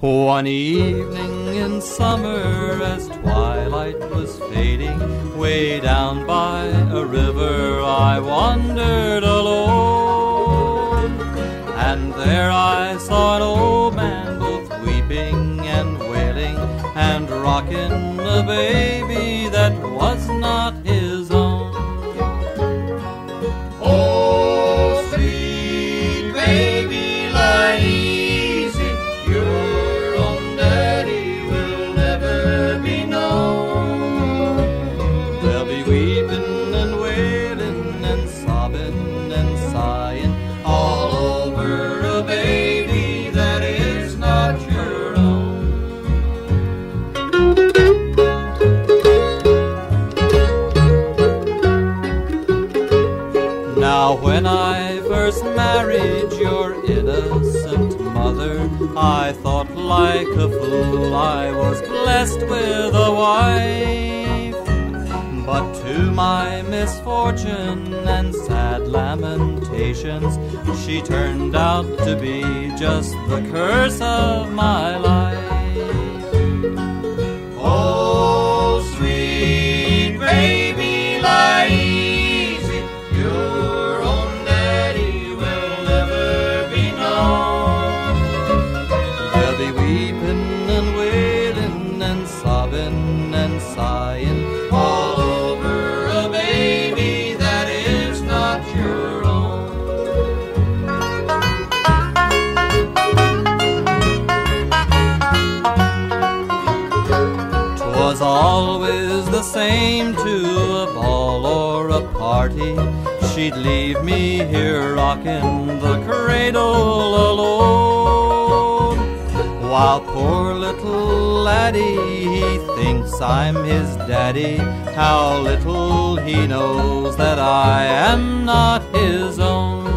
One evening in summer, as twilight was fading, way down by a river, I wandered alone. And there I saw an old man both weeping and wailing, and rocking a baby that was not his Now, when I first married your innocent mother, I thought like a fool I was blessed with a wife. But to my misfortune and sad lamentations, she turned out to be just the curse of my life. Twas always the same to a ball or a party. She'd leave me here rocking the cradle alone. While poor little laddie, he thinks I'm his daddy. How little he knows that I am not his own.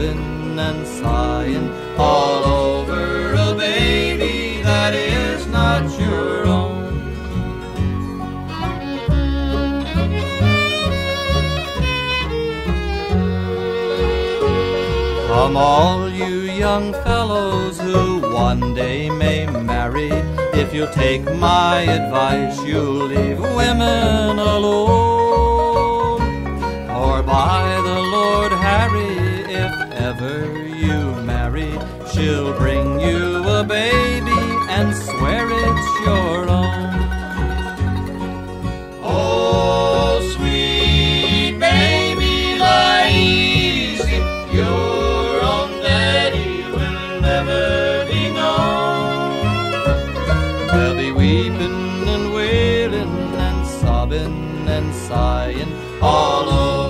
Sobbing and sighing All over a baby that is not your own. Come all you young fellows who one day may marry, if you'll take my advice, you'll leave women alone. Or by the Lord if ever you marry, she'll bring you a baby and swear it's your own. Oh, sweet baby, lie easy. Your own daddy will never be known. They'll be weeping and wailing and sobbing and sighing all